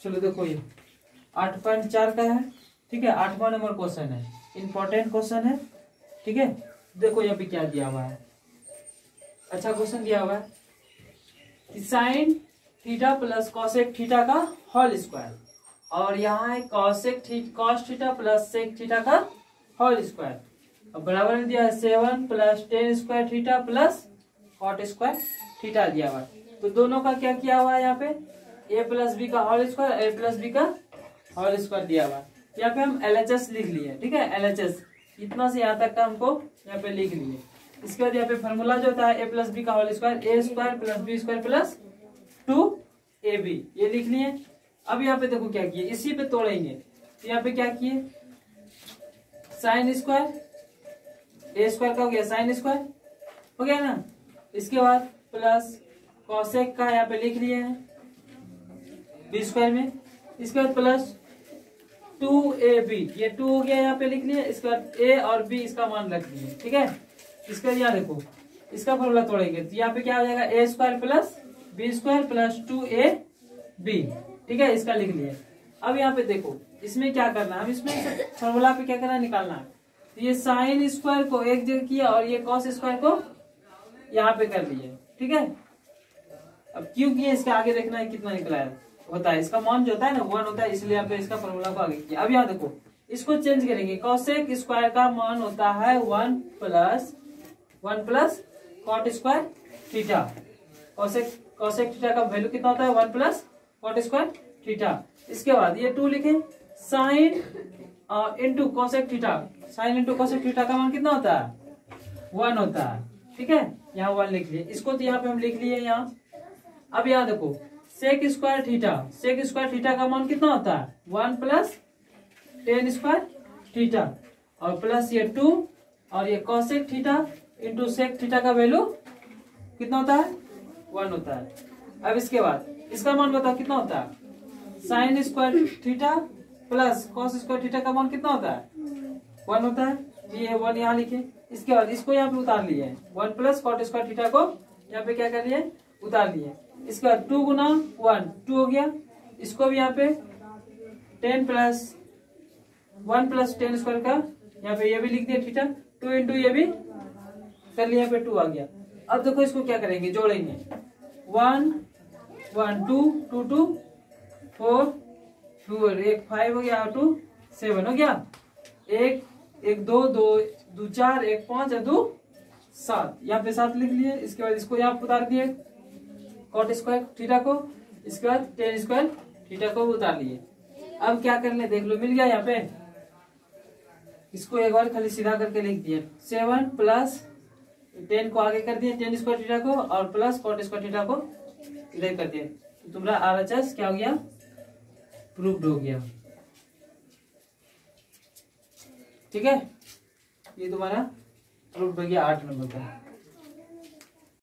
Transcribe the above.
चलो देखो ये। आठ पॉइंट चार का है, ठीक है? आठवां नंबर क्वेश्चन है। इंपॉर्टेंट क्वेश्चन है, ठीक है? देखो यहाँ पे क्या दिया हुआ है। अच्छा क्वेश्चन दिया हुआ है sine theta plus cosec theta का होल स्क्वायर और यहाँ है cosec cos theta plus sec theta का होल स्क्वायर अब बराबर में दिया है seven plus tan square theta plus cot square theta दिया हुआ है। तो दोनों का क्या किया हुआ है यहाँ पे? ए प्लस बी का whole square A plus B का होल स्क्वायर दिया हुआ। यहाँ पे हम एल एच एस लिख लिए, ठीक है? एल एच एस इतना से यहाँ तक का हमको यहाँ पे लिख लिए। इसके बाद यहाँ पे फॉर्मूला जो होता है ए प्लस बी का whole square A square plus B square plus two A B ये लिख लिए। अब यहाँ पे देखो क्या किए, इसी पे तोड़ेंगे। तो यहाँ पे क्या किए? साइन स्क्वायर ए स्क्वायर का हो गया साइन स्क्वायर हो गया ना? इसके बाद प्लस कॉसेक का यहाँ पे लिख लिए हैं। बी स्क्वायर में, इसके बाद प्लस टू ए बी ये टू हो गया यहाँ पे लिख लिया इसके बाद ए और बी इसका मान रख दिए, ठीक है? इसका यहाँ देखो, इसका फॉर्मूला तोड़ेंगे तो यहाँ पे क्या हो जाएगा A square plus B square plus two A B ठीक है? इसका लिख लिया अब यहाँ पे देखो, इसमें क्या करना है? इसमें फॉर्मूला पे क्या करना निकालना है। तो ये साइन स्क्वायर को एक जगह किया और ये कॉस स्क्वायर को यहाँ पे कर लिए ठीक है? अब क्यों किया? इसके आगे देखना है कितना निकला है। होता है। इसका मान जो होता है ना वन होता है, इसलिए पे इसका फॉर्मूला को आगे किया। अब यहाँ देखो इसको चेंज करेंगे। कॉसेक स्क्वायर का मान होता है one plus one plus cot square theta cosec cosec theta का वैल्यू कितना होता है? One plus cot square theta इसके बाद ये टू लिखे। Sine into cosec theta sine into cosec theta का मान कितना होता है? वन होता है। ठीक है? यहाँ वन लिख लिए। इसको तो यहाँ पे हम लिख लिए यहाँ। अब यहाँ देखो sec square theta sec square theta का मान कितना होता है? One plus tan square theta और प्लस ये टू और ये cosec theta into sec theta का वैल्यू कितना होता है? वन होता है। अब इसके बाद, इसका मान बताओ कितना होता है? Sine square theta plus cos square theta का मान कितना होता है? वन होता है। ये वन यहाँ लिखे। इसके बाद इसको यहाँ पे उतार लिए। One plus cot square theta को यहाँ पे क्या कर लिए? उतार लिए। इसके टू गुना वन, टू हो गया। इसको भी यहाँ पे tan plus one plus tan square का, यहाँ पे ये भी लिख दिया थीटा। टू इंटू ये भी कर लिया यहाँ पे टू आ गया। अब देखो इसको क्या करेंगे, जोड़ेंगे। One one, two two two, four four, एक, फाइव हो गया, टू, सेवन हो गया। एक एक, दो दो दो, चार, एक, पाँच, दो, सात। यहाँ पे सात लिख लिए, इसके बाद इसको यहाँ उतार दिए। कॉट स्क्वायर थीटा को इसके बाद टेन स्क्वायर थीटा को उतार लिए। अब क्या कर ले देख लो, मिल गया यहाँ पे। इसको एक बार खाली सीधा करके लिख दिए सेवन प्लस टेन को आगे कर दिए टेन स्क्वायर थीटा को, और प्लस कॉट स्क्वायर थीटा को इधर कर दिए तो तुम्हारा आर एच एस क्या हो गया? प्रूव्ड हो गया। ठीक है? ये तुम्हारा प्रूव्ड हो गया आठ नंबर का।